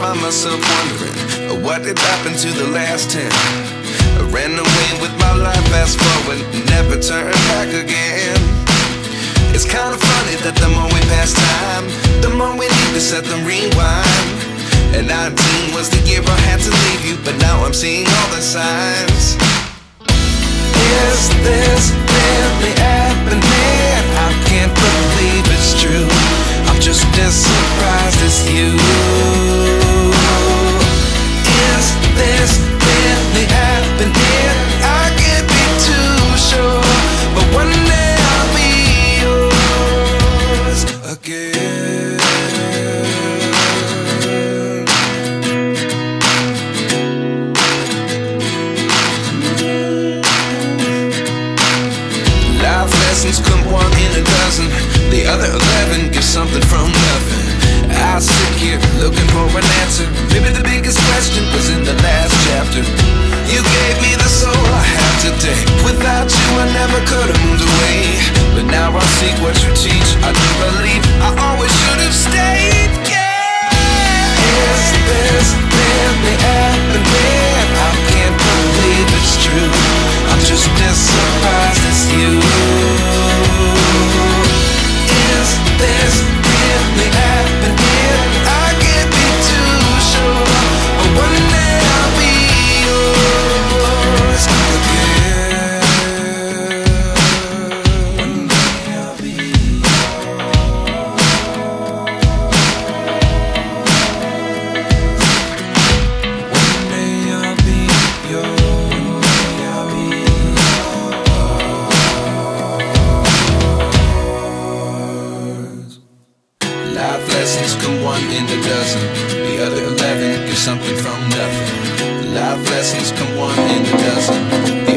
Uh, what did happen to the last ten? I ran away with my life, fast forward, never turn back again. It's kinda funny that the more we pass time, the more we need to set the rewind. And 19 was the year I had to leave you, but now I'm seeing all the signs. Is this something from nothing. I sit here looking for an answer. Maybe the biggest question was in the last chapter. You gave me the Life lessons come one in a dozen. The other eleven get something from nothing. Life lessons come one in a dozen.